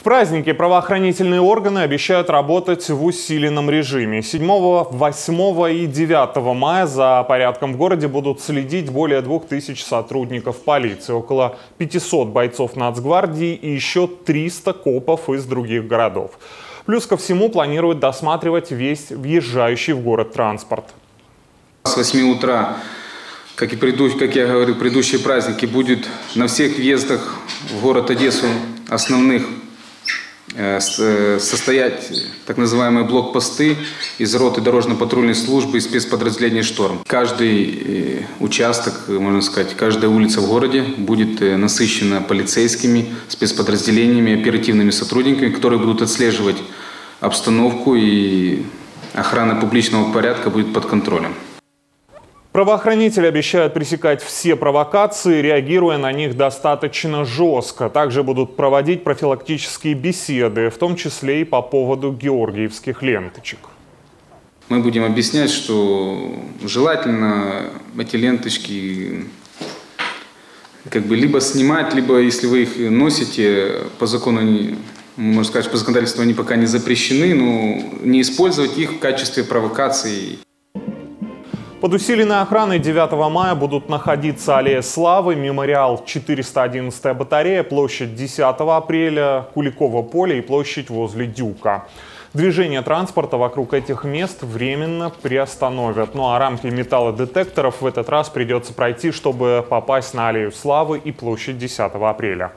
В празднике правоохранительные органы обещают работать в усиленном режиме. 7, 8 и 9 мая за порядком в городе будут следить более 2000 сотрудников полиции, около 500 бойцов Нацгвардии и еще 300 копов из других городов. Плюс ко всему планируют досматривать весь въезжающий в город транспорт. С 8 утра, как и предыдущ, как я говорил, предыдущие праздники, будет на всех въездах в город Одессу основных состоять так называемые блокпосты из роты дорожно-патрульной службы и спецподразделения «Шторм». Каждый э, участок, можно сказать, каждая улица в городе будет насыщена полицейскими, спецподразделениями, оперативными сотрудниками, которые будут отслеживать обстановку и охрана публичного порядка будет под контролем. Правоохранители обещают пресекать все провокации, реагируя на них достаточно жестко. Также будут проводить профилактические беседы, в том числе и по поводу георгиевских ленточек. Мы будем объяснять, что желательно эти ленточки как бы либо снимать, либо если вы их носите, по закону можно сказать, по законодательству они пока не запрещены, но не использовать их в качестве провокации. Под усиленной охраной 9 мая будут находиться Аллея Славы, мемориал 411 батарея, площадь 10 апреля, Куликово поле и площадь возле Дюка. Движение транспорта вокруг этих мест временно приостановят. Ну а рамки металлодетекторов в этот раз придется пройти, чтобы попасть на Аллею Славы и площадь 10 апреля.